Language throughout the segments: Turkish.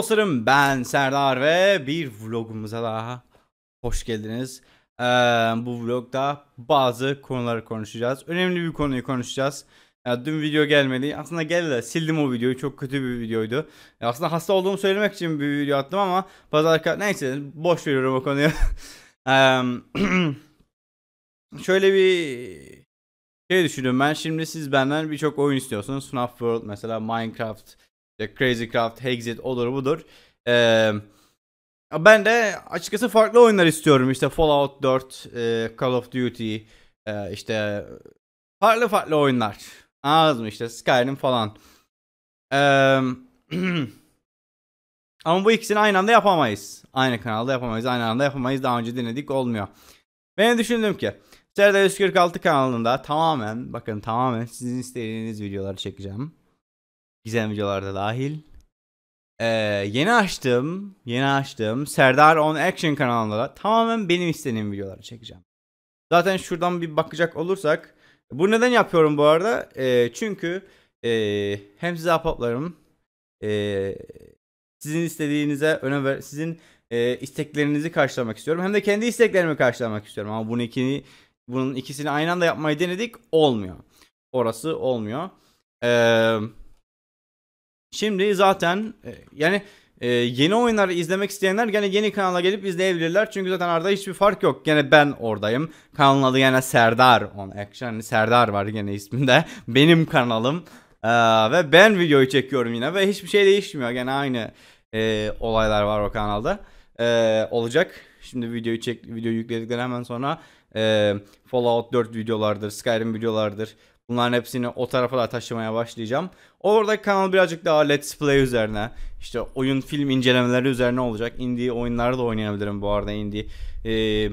dostlarım ben Serdar ve bir vlogumuza daha hoş geldiniz. Ee, bu vlogda bazı konuları konuşacağız. Önemli bir konuyu konuşacağız. Ya, dün video gelmedi. Aslında geldi de sildim o videoyu. Çok kötü bir videoydu. Ya, aslında hasta olduğumu söylemek için bir video attım ama pazar neyse boş veriyorum o konuyu. Şöyle bir şey düşünüyorum ben. Şimdi siz benden birçok oyun istiyorsunuz. FNAF World mesela Minecraft işte Crazy Craft, Hexit odur budur. Ee, ben de açıkçası farklı oyunlar istiyorum. İşte Fallout 4, e, Call of Duty, e, işte farklı farklı oyunlar. Anladınız mı işte Skyrim falan. Ee, ama bu ikisini aynı anda yapamayız. Aynı kanalda yapamayız. Aynı anda yapamayız. Daha önce denedik olmuyor. Ben düşündüm ki Serdar 146 kanalında tamamen bakın tamamen sizin istediğiniz videoları çekeceğim. Gizem videolarda dahil. Ee, yeni açtım, yeni açtım. Serdar On Action kanalında da tamamen benim istediğim videoları çekeceğim. Zaten şuradan bir bakacak olursak. Bu neden yapıyorum bu arada? Ee, çünkü e, hem size uploadlarım e, sizin istediğinize önem ver, sizin e, isteklerinizi karşılamak istiyorum. Hem de kendi isteklerimi karşılamak istiyorum. Ama bunu ikini, bunun ikisini aynı anda yapmayı denedik. Olmuyor. Orası olmuyor. Eee Şimdi zaten e, yani e, yeni oyunları izlemek isteyenler gene yeni kanala gelip izleyebilirler. Çünkü zaten arada hiçbir fark yok. Gene ben oradayım. Kanalın adı gene Serdar on Action. Yani Serdar var gene isminde. Benim kanalım. Ee, ve ben videoyu çekiyorum yine ve hiçbir şey değişmiyor. Gene aynı e, olaylar var o kanalda. E, olacak. Şimdi videoyu çek video yükledikten hemen sonra e, Fallout 4 videolardır, Skyrim videolardır. Bunların hepsini o tarafa da taşımaya başlayacağım. Orada kanal birazcık daha let's play üzerine, işte oyun film incelemeleri üzerine olacak. Indie oyunları da oynayabilirim bu arada indie. Ee,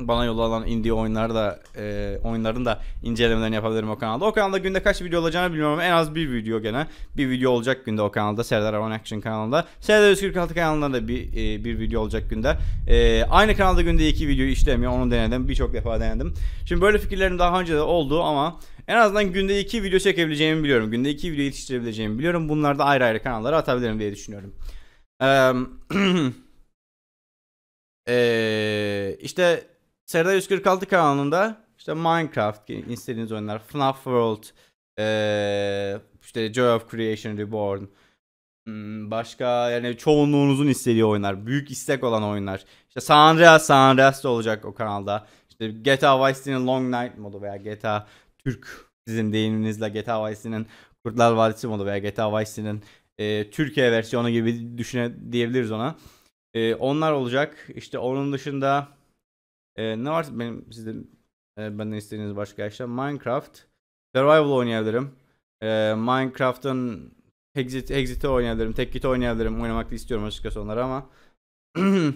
bana yollanan indie oyunlar da e, oyunların da incelemelerini yapabilirim o kanalda. O kanalda günde kaç video olacağını bilmiyorum ama en az bir video gene. Bir video olacak günde o kanalda. Serdar Avan Action kanalında. Serdar 146 kanalında da bir e, bir video olacak günde. E, aynı kanalda günde iki video işlemiyor. Onu denedim. Birçok defa denedim. Şimdi böyle fikirlerim daha önce de oldu ama en azından günde iki video çekebileceğimi biliyorum. Günde iki video yetiştirebileceğimi biliyorum. Bunları da ayrı ayrı kanallara atabilirim diye düşünüyorum. Eee ee, işte Serdar 146 kanalında işte Minecraft istediğiniz oyunlar, FNAF World, ee, işte Joy of Creation Reborn, hmm, başka yani çoğunluğunuzun istediği oyunlar, büyük istek olan oyunlar. İşte San Andreas, San Andreas da olacak o kanalda. İşte GTA Vice City'nin Long Night modu veya GTA Türk sizin deyiminizle GTA Vice City'nin Kurtlar Vadisi modu veya GTA Vice City'nin e, Türkiye versiyonu gibi düşüne diyebiliriz ona. E, onlar olacak. İşte onun dışında ee, ne var benim sizin e, benden istediğiniz başka işler? Minecraft. Survival oynayabilirim. Ee, Minecraft'ın Exit, Exit'i oynayabilirim. Tek git oynayabilirim. Oynamak da istiyorum açıkçası onları ama.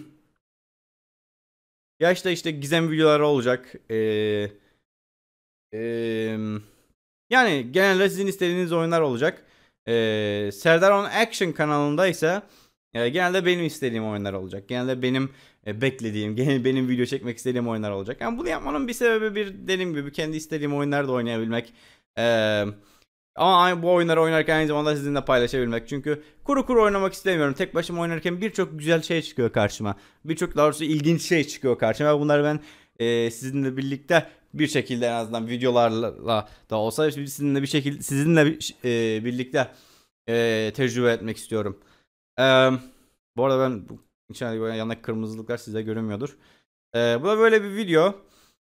ya işte işte gizem videoları olacak. Ee, e, yani genelde sizin istediğiniz oyunlar olacak. Ee, Serdar On Action kanalında ise e, genelde benim istediğim oyunlar olacak. Genelde benim beklediğim, benim video çekmek istediğim oyunlar olacak. Yani bunu yapmanın bir sebebi bir dediğim gibi kendi istediğim oyunlarda oynayabilmek. Ee, ama bu oyunları oynarken aynı zamanda sizinle paylaşabilmek. Çünkü kuru kuru oynamak istemiyorum. Tek başıma oynarken birçok güzel şey çıkıyor karşıma. Birçok daha doğrusu ilginç şey çıkıyor karşıma. Bunları ben e, sizinle birlikte bir şekilde en azından videolarla da olsa sizinle bir şekilde sizinle e, birlikte e, tecrübe etmek istiyorum. E, bu arada ben böyle yanındaki kırmızılıklar size görünmüyordur. Ee, bu da böyle bir video.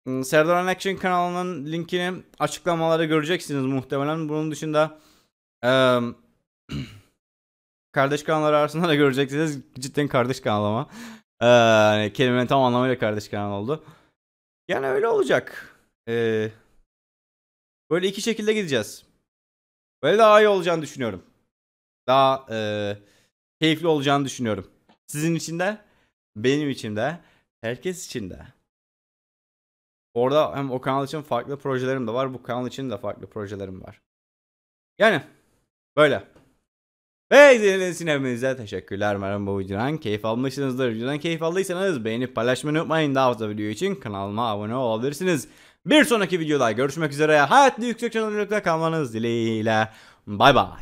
Hmm, Serdar Action kanalının linkini açıklamalarda göreceksiniz muhtemelen. Bunun dışında e, kardeş kanalları arasında da göreceksiniz. Cidden kardeş kanal ama. E, kelimenin tam anlamıyla kardeş kanal oldu. Yani öyle olacak. E, böyle iki şekilde gideceğiz. Böyle daha iyi olacağını düşünüyorum. Daha e, keyifli olacağını düşünüyorum. Sizin için de, benim için de, herkes için de. Orada hem o kanal için farklı projelerim de var. Bu kanal için de farklı projelerim var. Yani böyle. Ve izlediğiniz için hepinize teşekkürler. Merhaba bu videodan keyif almışsınızdır. Videodan keyif aldıysanız beğenip paylaşmayı unutmayın. Daha fazla video için kanalıma abone olabilirsiniz. Bir sonraki videoda görüşmek üzere. Hayatlı yüksek çanalıkta kalmanız dileğiyle. Bay bay.